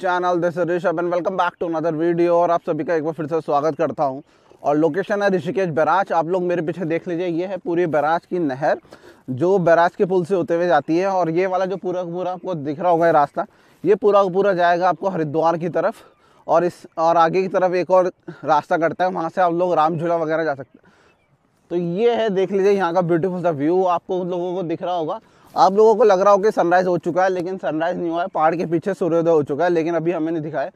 Channel this Rishabh and welcome back to another video और आप सभी का एक बार फिर से स्वागत करता हूँ। और लोकेशन है ऋषिकेश बैराज। आप लोग मेरे पीछे देख लीजिए, ये है पूरी बैराज की नहर, जो बैराज के पुल से होते हुए जाती है। और ये वाला जो पूरा का पूरा आपको दिख रहा होगा ये रास्ता, ये पूरा का पूरा जाएगा आपको हरिद्वार की तरफ़। और इस, और आगे की तरफ़ एक और रास्ता कटता है, वहाँ से आप लोग राम झूला वगैरह जा सकते हैं। तो ये है, देख लीजिए, यहाँ का ब्यूटीफुल सा व्यू आपको उन लोगों को दिख रहा होगा। आप लोगों को लग रहा हो कि सनराइज़ हो चुका है लेकिन सनराइज़ नहीं हुआ है। पहाड़ के पीछे सूर्योदय हो चुका है लेकिन अभी हमें नहीं दिखा है।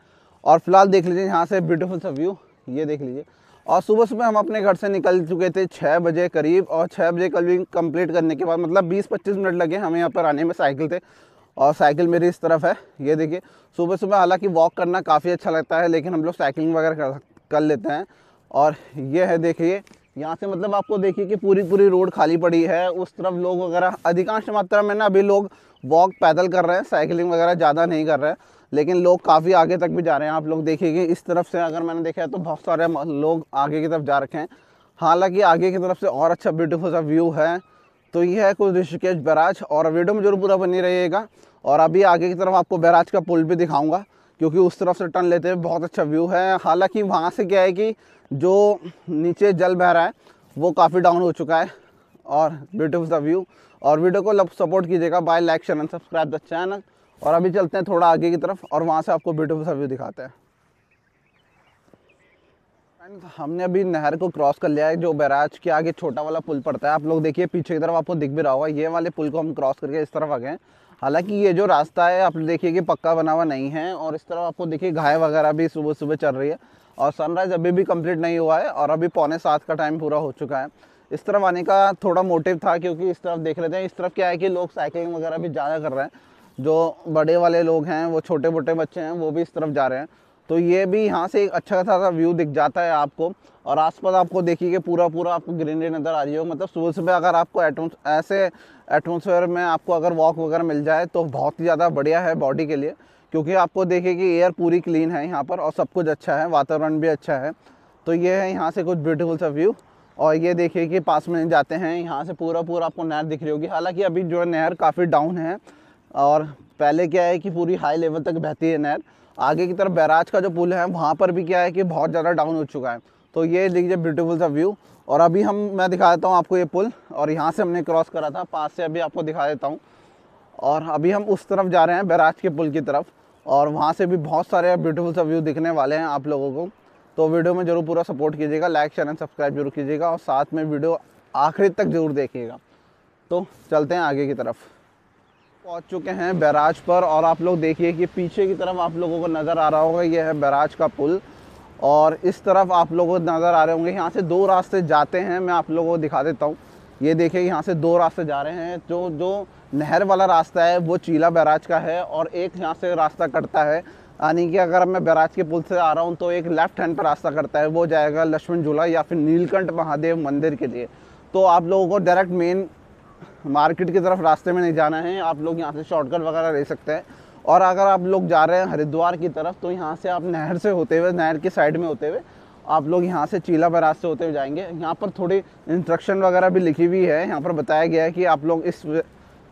और फ़िलहाल देख लीजिए यहाँ से ब्यूटीफुल सा व्यू ये देख लीजिए। और सुबह सुबह हम अपने घर से निकल चुके थे छः बजे करीब और छः बजे कल कंप्लीट करने के बाद मतलब बीस पच्चीस मिनट लगे हमें यहाँ पर आने में साइकिल थे और साइकिल मेरी इस तरफ़ है ये देखिए। सुबह सुबह हालाँकि वॉक करना काफ़ी अच्छा लगता है लेकिन हम लोग साइकिलिंग वगैरह कर, कर लेते हैं। और ये है देखिए यहाँ से मतलब आपको देखिए कि पूरी पूरी रोड खाली पड़ी है। उस तरफ़ लोग वगैरह, अधिकांश मात्रा में ना अभी लोग वॉक पैदल कर रहे हैं साइकिलिंग वगैरह ज़्यादा नहीं कर रहे हैं। लेकिन लोग काफ़ी आगे तक भी जा रहे हैं। आप लोग देखिए कि इस तरफ़ से अगर मैंने देखा है तो बहुत सारे लोग आगे की तरफ़ जा रखे हैं। हालाँकि आगे की तरफ़ से और अच्छा ब्यूटीफुल सा व्यू है। तो ये है कुछ ऋषिकेश बैराज और वीडियो में ज़रूर पूरा बनी रहिएगा। और अभी आगे की तरफ़ आपको बैराज का पुल भी दिखाऊँगा, क्योंकि उस तरफ़ से टर्न लेते हुए बहुत अच्छा व्यू है। हालाँकि वहाँ से क्या है कि जो नीचे जल बह रहा है, वो काफ़ी डाउन हो चुका है। और ब्यूटीफुल सा व्यू और वीडियो को सपोर्ट कीजिएगा। By like share and subscribe the channel और अभी चलते हैं थोड़ा आगे की तरफ़। और वहाँ से आपको ब्यूटीफुल सा व्यू दिखाते हैं। हमने अभी नहर को क्रॉस कर लिया है, जो बैराज के आगे छोटा वाला पुल पड़ता है। आप लोग देखिए, पीछे की तरफ़ आपको दिख भी रहा होगा। ये वाले पुल को हम क्रॉस करके इस तरफ़ आ गए हालाँकि ये जो रास्ता है आप देखिए कि पक्का बना हुआ नहीं है और इस तरफ़ आपको देखिए घाय वगैरह भी सुबह सुबह चल रही है और सनराइज़ अभी भी कंप्लीट नहीं हुआ है और अभी पौने सात का टाइम पूरा हो चुका है। इस तरफ़ आने का थोड़ा मोटिव था क्योंकि इस तरफ़ देख लेते हैं, इस तरफ़ क्या है कि लोग साइकिलिंग वगैरह भी ज़्यादा कर रहे हैं। जो बड़े वाले लोग हैं, वो छोटे मोटे बच्चे हैं, वो भी इस तरफ़ जा रहे हैं। तो ये भी यहाँ से एक अच्छा खासा व्यू दिख जाता है आपको। और आसपास आपको देखिए कि पूरा पूरा आपको ग्रीनरी नज़र आ रही हो मतलब सुबह सुबह अगर आपको एटमोस ऐसे एटमोसफेयर में आपको अगर वॉक वगैरह मिल जाए तो बहुत ही ज़्यादा बढ़िया है बॉडी के लिए। क्योंकि आपको देखिए कि एयर पूरी क्लीन है यहाँ पर और सब कुछ अच्छा है, वातावरण भी अच्छा है। तो ये है यहाँ से कुछ ब्यूटीफुल सा व्यू और ये देखिए कि पास में जाते हैं, यहाँ से पूरा पूरा आपको नहर दिख रही होगी। हालाँकि अभी जो है नहर काफ़ी डाउन है और पहले क्या है कि पूरी हाई लेवल तक बहती है नहर। आगे की तरफ़ बैराज का जो पुल है, वहाँ पर भी क्या है कि बहुत ज़्यादा डाउन हो चुका है। तो ये देखिए ब्यूटीफुल सा व्यू और अभी हम, मैं दिखा देता हूँ आपको ये पुल। और यहाँ से हमने क्रॉस करा था। पास से अभी आपको दिखा देता हूँ। और अभी हम उस तरफ़ जा रहे हैं, बैराज के पुल की तरफ़। और वहाँ से भी बहुत सारे ब्यूटीफुल सा व्यू दिखने वाले हैं आप लोगों को। तो वीडियो में ज़रूर पूरा सपोर्ट कीजिएगा लाइक शेयर एंड सब्सक्राइब ज़रूर कीजिएगा। और साथ में वीडियो आखिरी तक ज़रूर देखिएगा। तो चलते हैं आगे की तरफ़। पहुँच चुके हैं बैराज पर और आप लोग देखिए कि पीछे की तरफ़ आप लोगों को नज़र आ रहा होगा, ये है बैराज का पुल। और इस तरफ़ आप लोगों को नज़र आ रहे होंगे, यहाँ से दो रास्ते जाते हैं, मैं आप लोगों को दिखा देता हूँ। ये देखिए, यहाँ से दो रास्ते जा रहे हैं, जो जो नहर वाला रास्ता है, वो चीला बैराज का है और एक यहाँ से रास्ता कटता है। यानी कि अगर मैं बैराज के पुल से आ रहा हूँ तो एक लेफ़्ट हैंड पर रास्ता करता है, वो जाएगा लक्ष्मण झूला या फिर नीलकंठ महादेव मंदिर के लिए। तो आप लोगों को डायरेक्ट मेन मार्केट की तरफ़ रास्ते में नहीं जाना है, आप लोग यहाँ से शॉर्टकट वगैरह ले सकते हैं। और अगर आप लोग जा रहे हैं हरिद्वार की तरफ़ तो यहाँ से आप नहर से होते हुए, नहर के साइड में होते हुए, आप लोग यहाँ से चीला बराज से होते हुए जाएँगे। यहाँ पर थोड़ी इंस्ट्रक्शन वगैरह भी लिखी हुई है, यहाँ पर बताया गया है कि आप लोग इस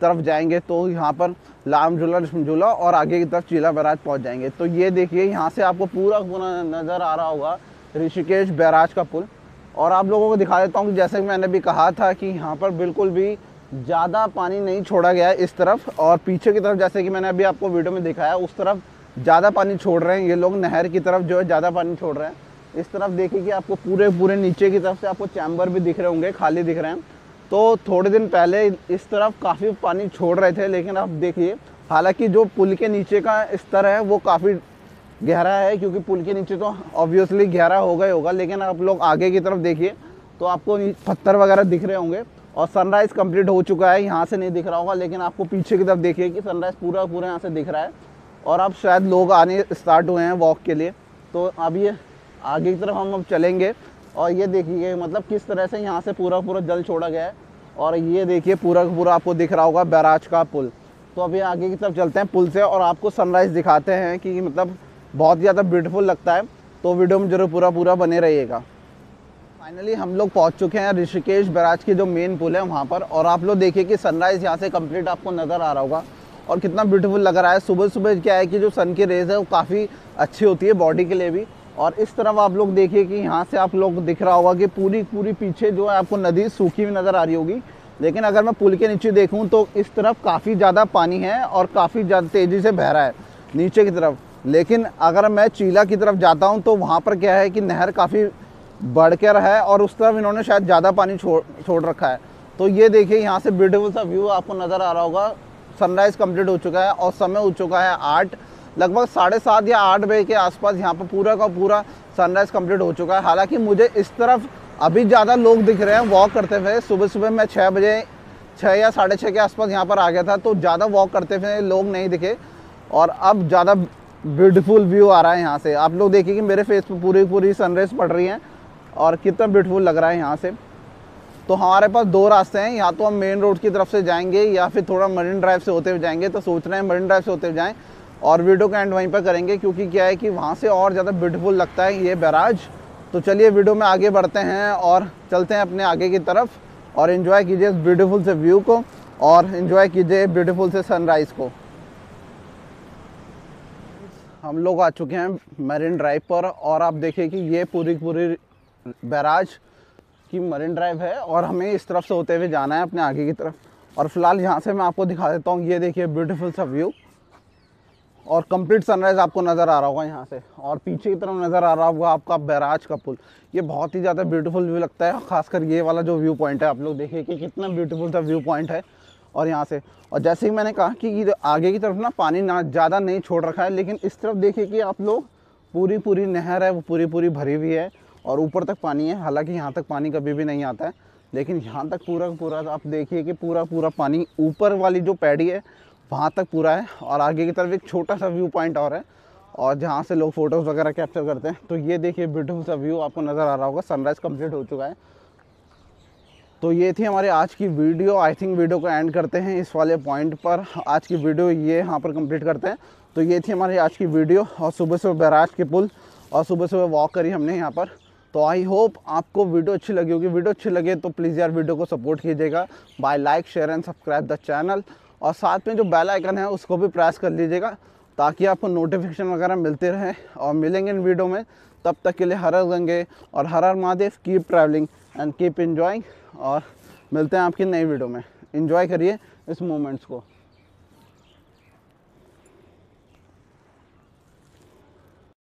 तरफ़ जाएँगे तो यहाँ पर लाम झूला झूला और आगे की तरफ़ चीला बैराज पहुँच जाएँगे। तो ये देखिए, यहाँ से आपको पूरा पूरा नज़र आ रहा होगा, ऋषिकेश बैराज का पुल। और आप लोगों को दिखा देता हूँ जैसे मैंने भी कहा था कि यहाँ पर बिल्कुल भी ज़्यादा पानी नहीं छोड़ा गया इस तरफ़ और पीछे की तरफ़, जैसे कि मैंने अभी आपको वीडियो में दिखाया, उस तरफ़ ज़्यादा पानी छोड़ रहे हैं। ये लोग नहर की तरफ़ जो है ज़्यादा पानी छोड़ रहे हैं। इस तरफ़ देखिए कि आपको पूरे पूरे नीचे की तरफ़ से आपको चैम्बर भी दिख रहे होंगे, खाली दिख रहे हैं। तो थोड़े दिन पहले इस तरफ़ काफ़ी पानी छोड़ रहे थे, लेकिन अब देखिए, हालाँकि जो पुल के नीचे का स्तर है, वो काफ़ी गहरा है, क्योंकि पुल के नीचे तो ऑब्वियसली गहरा होगा ही होगा, लेकिन आप लोग आगे की तरफ़ देखिए तो आपको पत्थर वगैरह दिख रहे होंगे। और सनराइज़ कंप्लीट हो चुका है, यहाँ से नहीं दिख रहा होगा, लेकिन आपको पीछे की तरफ़ देखिए कि सनराइज़ पूरा पूरा यहाँ से दिख रहा है। और अब शायद लोग आने स्टार्ट हुए हैं वॉक के लिए। तो अब ये आगे की तरफ़ हम अब चलेंगे। और ये देखिए मतलब किस तरह से यहाँ से पूरा पूरा जल छोड़ा गया है। और ये देखिए, पूरा पूरा आपको दिख रहा होगा बैराज का पुल। तो अभी आगे की तरफ़ चलते हैं पुल से, और आपको सनराइज़ दिखाते हैं कि मतलब बहुत ज़्यादा ब्यूटीफुल लगता है। तो वीडियो में ज़रूर पूरा पूरा बने रहिएगा। फाइनली हम लोग पहुँच चुके हैं ऋषिकेश बैराज की जो मेन पुल है, वहाँ पर। और आप लोग देखिए कि सनराइज़ यहाँ से कंप्लीट आपको नज़र आ रहा होगा। और कितना ब्यूटीफुल लग रहा है। सुबह सुबह क्या है कि जो सन की रेज है, वो काफ़ी अच्छी होती है बॉडी के लिए भी। और इस तरफ़ आप लोग देखिए कि यहाँ से आप लोग दिख रहा होगा कि पूरी पूरी पीछे जो है आपको नदी सूखी हुई नज़र आ रही होगी। लेकिन अगर मैं पुल के नीचे देखूँ तो इस तरफ़ काफ़ी ज़्यादा पानी है और काफ़ी ज़्यादा तेज़ी से बह रहा है नीचे की तरफ़। लेकिन अगर मैं चीला की तरफ़ जाता हूँ तो वहाँ पर क्या है कि नहर काफ़ी बढ़ के रहा है और उस तरफ़ इन्होंने शायद ज़्यादा पानी छोड़ छोड़ रखा है। तो ये देखिए, यहाँ से ब्यूटीफुल सा व्यू आपको नज़र आ रहा होगा। सनराइज़ कंप्लीट हो चुका है और समय हो चुका है आठ, लगभग साढ़े सात या आठ बजे के आसपास यहाँ पर पूरा का पूरा सनराइज़ कंप्लीट हो चुका है। हालाँकि मुझे इस तरफ़ अभी ज़्यादा लोग दिख रहे हैं वॉक करते हुए। सुबह सुबह मैं छः बजे छः या साढ़े छः के आसपास यहाँ पर आ गया था तो ज़्यादा वॉक करते हुए लोग नहीं दिखे। और अब ज़्यादा ब्यूटीफुल व्यू आ रहा है यहाँ से। आप लोग देखिए कि मेरे फेस पर पूरी पूरी सनराइज पड़ रही है। और कितना ब्यूटीफुल लग रहा है यहाँ से। तो हमारे पास दो रास्ते हैं, या तो हम मेन रोड की तरफ़ से जाएँगे, या फिर थोड़ा मरीन ड्राइव से होते हुए जाएँगे तो सोच रहे हैं मरीन ड्राइव से होते हुए जाएँ, और वीडियो का एंड वहीं पर करेंगे, क्योंकि क्या है कि वहाँ से और ज़्यादा ब्यूटीफुल लगता है ये बैराज तो चलिए वीडियो में आगे बढ़ते हैं और चलते हैं अपने आगे की तरफ़, और इन्जॉय कीजिए इस ब्यूटीफुल से व्यू को, और इन्जॉय कीजिए ब्यूटीफुल से सनराइज़ को। हम लोग आ चुके हैं मरीन ड्राइव पर, और आप देखिए कि ये पूरी पूरी बैराज की मरीन ड्राइव है और हमें इस तरफ़ से होते हुए जाना है अपने आगे की तरफ़। और फ़िलहाल यहाँ से मैं आपको दिखा देता हूँ, ये देखिए ब्यूटीफुल सा व्यू और कंप्लीट सनराइज़ आपको नज़र आ रहा होगा यहाँ से। और पीछे की तरफ़ नज़र आ रहा होगा आपका बैराज का पुल। ये बहुत ही ज़्यादा ब्यूटीफुल व्यू लगता है, खासकर ये वाला जो व्यू पॉइंट है, आप लोग देखिए कि कितना ब्यूटीफुल सा व्यू पॉइंट है। और यहाँ से, और जैसे ही मैंने कहा कि आगे की तरफ़ ना पानी ना, ज़्यादा नहीं छोड़ रखा है, लेकिन इस तरफ़ देखिए कि आप लोग पूरी पूरी नहर है, वो पूरी पूरी भरी हुई है। और ऊपर तक पानी है। हालाँकि यहाँ तक पानी कभी भी नहीं आता है, लेकिन यहाँ तक पूरा पूरा, आप देखिए कि पूरा पूरा पानी ऊपर वाली जो पैड़ी है, वहाँ तक पूरा है और आगे की तरफ़ एक छोटा सा व्यू पॉइंट और है। और जहाँ से लोग फ़ोटोज़ वगैरह कैप्चर करते हैं तो ये देखिए ब्यूटीफुल सा व्यू आपको नज़र आ रहा होगा। सनराइज़ कंप्लीट हो चुका है। तो ये थी हमारे आज की वीडियो। आई थिंक वीडियो को एंड करते हैं इस वाले पॉइंट पर। आज की वीडियो ये यहाँ पर कंप्लीट करते हैं। तो ये थी हमारी आज की वीडियो और सुबह सुबह बैराज के पुल और सुबह सुबह वॉक करी हमने यहाँ पर। तो आई होप आपको वीडियो अच्छी लगी होगी। वीडियो अच्छी लगे तो प्लीज़ यार वीडियो को सपोर्ट कीजिएगा। By like share and subscribe the channel और साथ में जो बेल आइकन है, उसको भी प्रेस कर लीजिएगा ताकि आपको नोटिफिकेशन वगैरह मिलते रहे और मिलेंगे इन वीडियो में। तब तक के लिए हर हर गंगे और हर हर Mahadev keep travelling and keep enjoying और मिलते हैं आपकी नई वीडियो में। इन्जॉय करिए इस मोमेंट्स को।